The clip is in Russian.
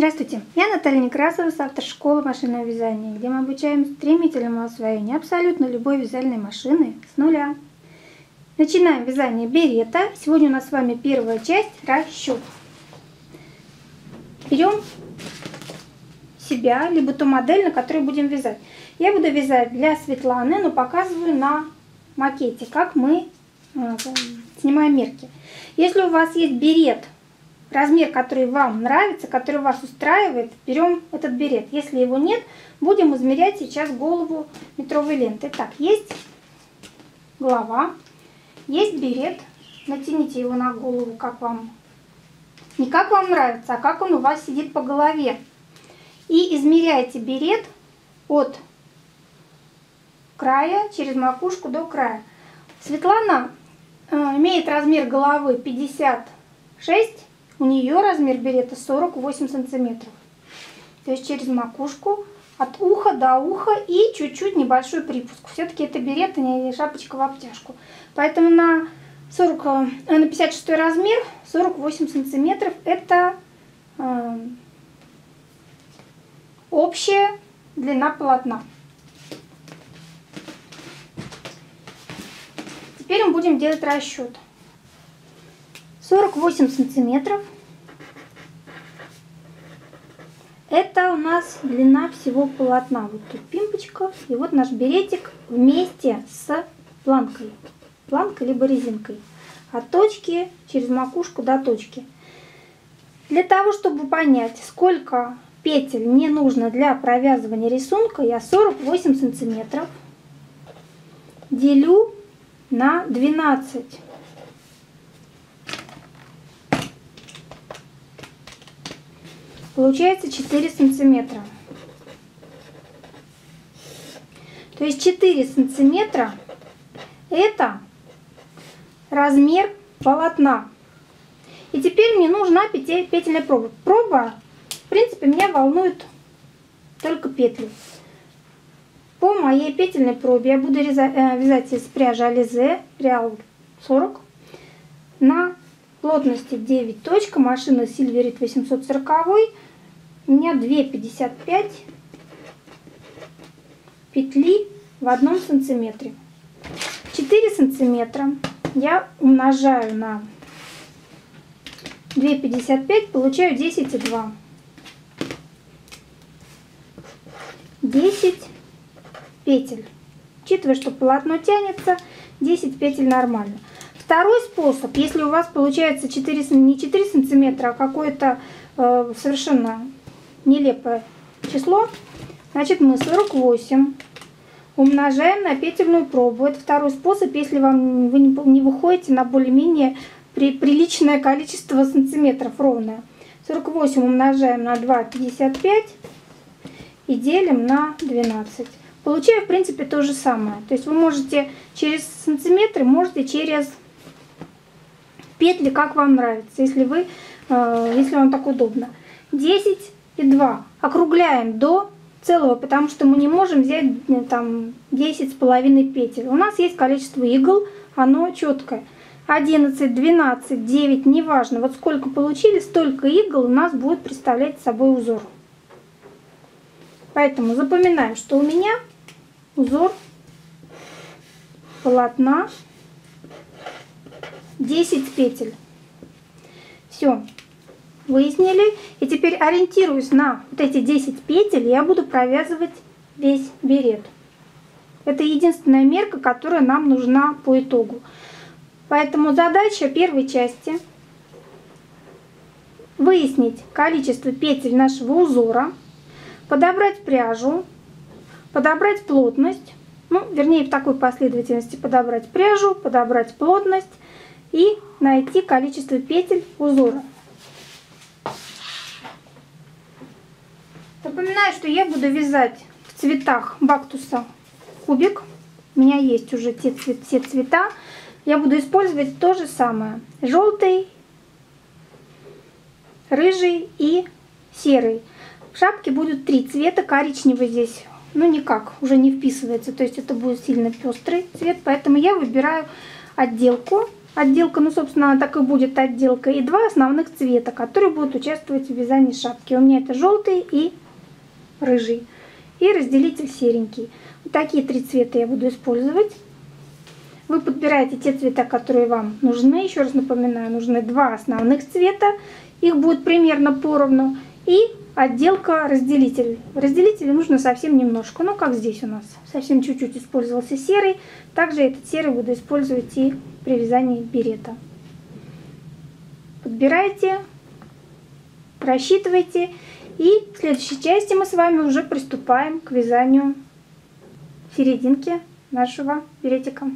Здравствуйте, я Наталья Некрасова, автор школы машинного вязания, где мы обучаем стремительному освоению абсолютно любой вязальной машины с нуля. Начинаем вязание берета. Сегодня у нас с вами первая часть – расчет. Берем себя, либо ту модель, на которой будем вязать. Я буду вязать для Светланы, но показываю на макете, как мы э, снимаем мерки. Если у вас есть берет размер, который вам нравится, который вас устраивает, берем этот берет. Если его нет, будем измерять сейчас голову метровой ленты. Так, есть голова, есть берет. Натяните его на голову, как вам, не как вам нравится, а как он у вас сидит по голове. И измеряйте берет от края через макушку до края. Светлана э, имеет размер головы 56 у нее размер берета 48 сантиметров. То есть через макушку, от уха до уха и чуть-чуть небольшой припуск. Все-таки это берет, а не шапочка в обтяжку. Поэтому на, 40, э, на 56 размер 48 сантиметров это э, общая длина полотна. Теперь мы будем делать расчет. 48 сантиметров. Это у нас длина всего полотна. Вот тут пимпочка. И вот наш беретик вместе с планкой. Планкой либо резинкой. От точки через макушку до точки. Для того, чтобы понять, сколько петель мне нужно для провязывания рисунка, я 48 сантиметров делю на 12. Получается 4 сантиметра. То есть 4 сантиметра это размер полотна. И теперь мне нужна петельная проба. Проба, в принципе, меня волнует только петли. По моей петельной пробе я буду э, вязать из пряжи Ализе, реал 40, на плотности 9 точка, машина Silverit 840 у меня 2,55 петли в одном сантиметре. 4 сантиметра я умножаю на 2,55, получаю 10,2. 10 петель. Учитывая, что полотно тянется, 10 петель нормально. Второй способ, если у вас получается 4, не 4 сантиметра, а какое-то э, совершенно нелепое число. Значит, мы 48 умножаем на петельную пробу. Это второй способ, если вам вы не выходите на более-менее при, приличное количество сантиметров ровное. 48 умножаем на 2,55 и делим на 12. Получаю, в принципе, то же самое. То есть вы можете через сантиметры, можете через петли, как вам нравится, если, вы, э, если вам так удобно. 10 и 2. Округляем до целого, потому что мы не можем взять э, там 10 с половиной петель. У нас есть количество игл, оно четкое. 11, 12, 9, неважно. Вот сколько получили, столько игл у нас будет представлять собой узор. Поэтому запоминаем, что у меня узор полотна 10 петель. Все, выяснили. И теперь ориентируюсь на вот эти 10 петель, я буду провязывать весь берет. Это единственная мерка, которая нам нужна по итогу. Поэтому задача первой части выяснить количество петель нашего узора, подобрать пряжу, подобрать плотность, ну, вернее, в такой последовательности подобрать пряжу, подобрать плотность и найти количество петель узора. Напоминаю, что я буду вязать в цветах бактуса кубик. У меня есть уже те, цвет, те цвета. Я буду использовать то же самое. Желтый, рыжий и серый. В шапке будут три цвета. Коричневый здесь, ну никак, уже не вписывается. То есть это будет сильно пестрый цвет. Поэтому я выбираю отделку отделка, ну, собственно, она так и будет отделка, и два основных цвета, которые будут участвовать в вязании шапки. У меня это желтый и рыжий. И разделитель серенький. Вот такие три цвета я буду использовать. Вы подбираете те цвета, которые вам нужны. Еще раз напоминаю, нужны два основных цвета. Их будет примерно поровну. И отделка разделитель. Разделителя нужно совсем немножко. Ну, как здесь у нас. Совсем чуть-чуть использовался серый. Также этот серый буду использовать и при вязании берета. Подбирайте, просчитывайте. И в следующей части мы с вами уже приступаем к вязанию серединки нашего беретика.